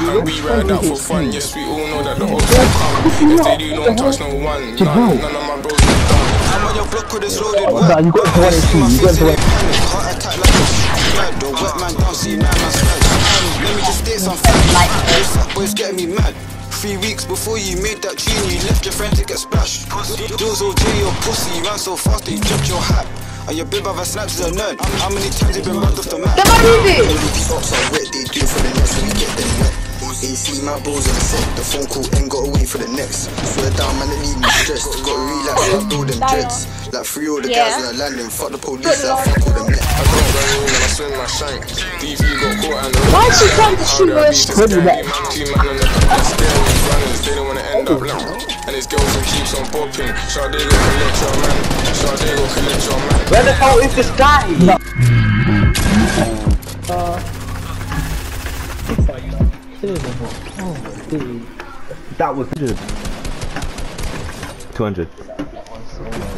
And we ride out for fun, yes, we all know that the odds will come. If they do, don't touch no one. None, none of my bros are done. I'm on your block with this loaded Nah, you got to one and two. You got to one. Heart attack like a flood. The wet man down, see man, man smash. Um, Let me just state some facts. This fuck boy's getting me mad. Three weeks before you made that tune, you left your friend to get splashed. Jules OJ, your pussy, you ran so fast that you dropped your hat. And your bib other snaps is a nerd. How many times you been rubbed off the map? These ops AC, my balls on the set. The phone call ain't gotta wait for the next. Swear down, man, they leave me stressed. Gotta relax, fuck all them dreads. Like free all the guys on the landing. Fuck the police, like fuck all them net. I don't go roll and I swing my shank. DV got caught and the Why'd she come to shoot us? Two man on the back, scaring runners. They don't wanna end up like. And his girlfriend keeps on popping. Sade go collect your man. Sade go collect your man. Where the hell is this guy? That was 200. 200.